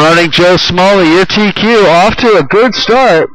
running Joe Smalley, your TQ, off to a good start.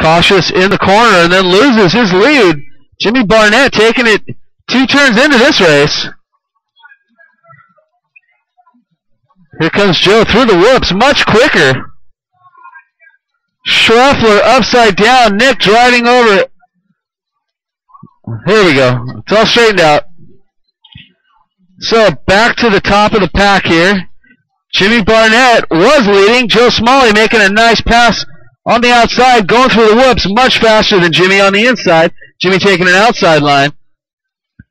Cautious in the corner and then loses his lead. Jimmy Barnett taking it two turns into this race. Here comes Joe through the whoops, much quicker. Schroffler upside down, Nick driving over it. Here we go. It's all straightened out. So back to the top of the pack here. Jimmy Barnett was leading. Joe Smalley making a nice pass on the outside, going through the whoops much faster than Jimmy on the inside. Jimmy taking an outside line.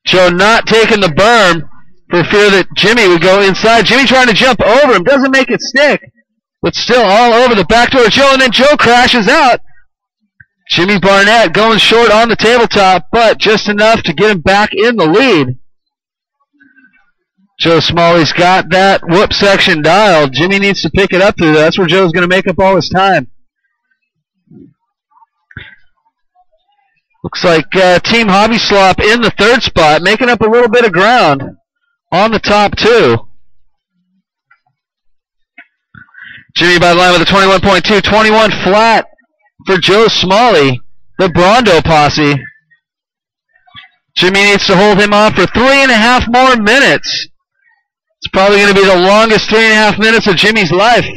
Joe not taking the berm for fear that Jimmy would go inside. Jimmy trying to jump over him. Doesn't make it stick. But still all over the back door Joe, and then Joe crashes out. Jimmy Barnett going short on the tabletop, but just enough to get him back in the lead. Joe Smalley's got that whoop section dialed. Jimmy needs to pick it up through. That's where Joe's going to make up all his time. Looks like uh, Team Hobby Slop in the third spot, making up a little bit of ground on the top two. Jimmy by the line with a 21.2, 21 flat for Joe Smalley, the Brondo posse. Jimmy needs to hold him off for three and a half more minutes. It's probably going to be the longest three and a half minutes of Jimmy's life.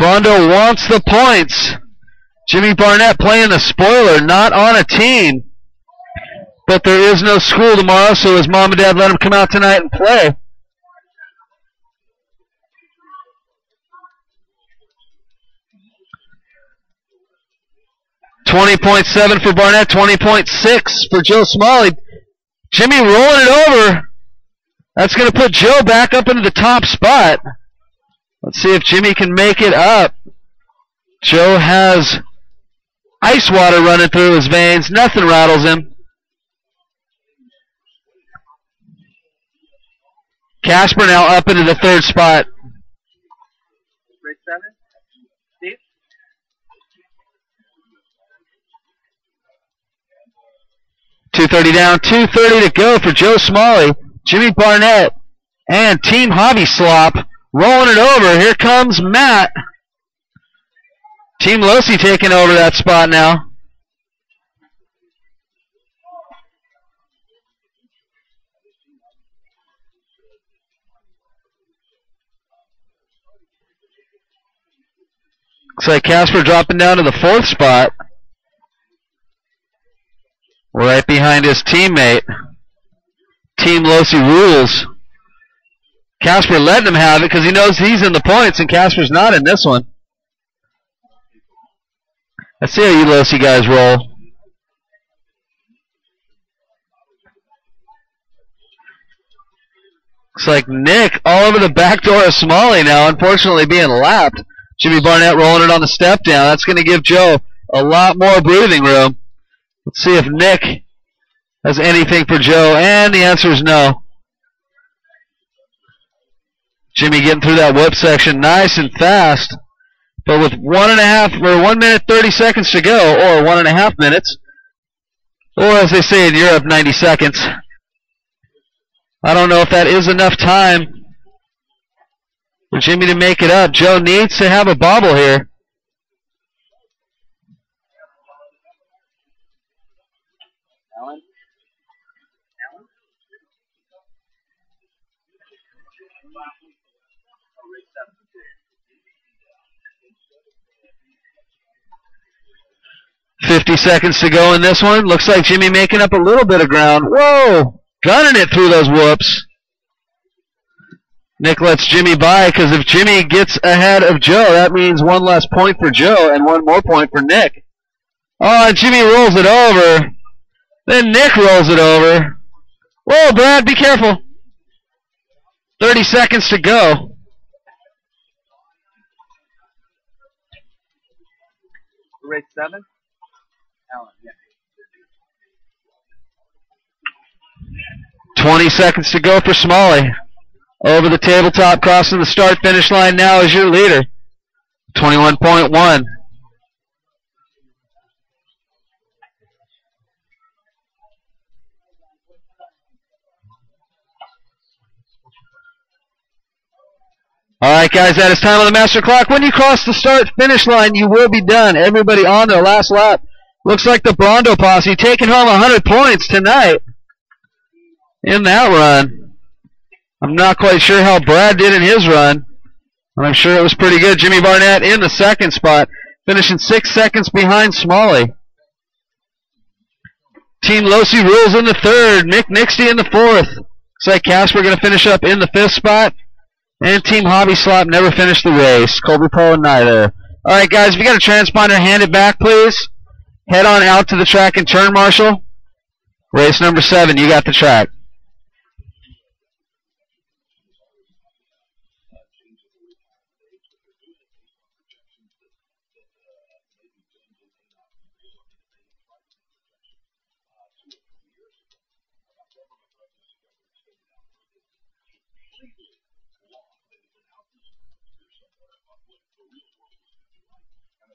Brondo wants the points. Jimmy Barnett playing the spoiler, not on a team. But there is no school tomorrow, so his mom and dad let him come out tonight and play. Twenty point seven for Barnett, twenty point six for Joe Smalley. Jimmy rolling it over. That's going to put Joe back up into the top spot. Let's see if Jimmy can make it up. Joe has ice water running through his veins. Nothing rattles him. Casper now up into the third spot. Two thirty down, two thirty to go for Joe Smalley, Jimmy Barnett, and Team Hobby Slop rolling it over. Here comes Matt. Team Losi taking over that spot now. Looks like Casper dropping down to the fourth spot. Right behind his teammate. Team Losi rules. Casper letting him have it because he knows he's in the points and Casper's not in this one. Let's see how you Losi guys roll. Looks like Nick all over the back door of Smalley now, unfortunately being lapped. Jimmy Barnett rolling it on the step down. That's going to give Joe a lot more breathing room. Let's see if Nick has anything for Joe, and the answer is no. Jimmy getting through that whoop section nice and fast, but with one and a half or one minute thirty seconds to go, or one and a half minutes, or as they say in Europe, ninety seconds. I don't know if that is enough time for Jimmy to make it up. Joe needs to have a bobble here. Alan? Oh, race seven. Fifty seconds to go in this one. Looks like Jimmy making up a little bit of ground. Whoa! Gunning it through those whoops. Nick lets Jimmy by because if Jimmy gets ahead of Joe, that means one less point for Joe and one more point for Nick. Oh, and Jimmy rolls it over. Then Nick rolls it over. Whoa, Brad, be careful. 30 seconds to go. Race seven? Alan, yeah. 20 seconds to go for Smalley. Over the tabletop, crossing the start finish line now is your leader. 21.1. All right, guys, that is time on the master clock. When you cross the start finish line, you will be done. Everybody on their last lap. Looks like the Brondo posse taking home 100 points tonight in that run. I'm not quite sure how Brad did in his run, but I'm sure it was pretty good. Jimmy Barnett in the second spot, finishing six seconds behind Smalley. Team Losi rules in the third. Nick Nixty in the fourth. Looks like Casper going to finish up in the fifth spot. And Team Hobby Slop never finished the race. Colby Poe neither. Alright, guys, if you got a transponder, hand it back, please. Head on out to the track and turn, Marshall. Race number seven, you got the track.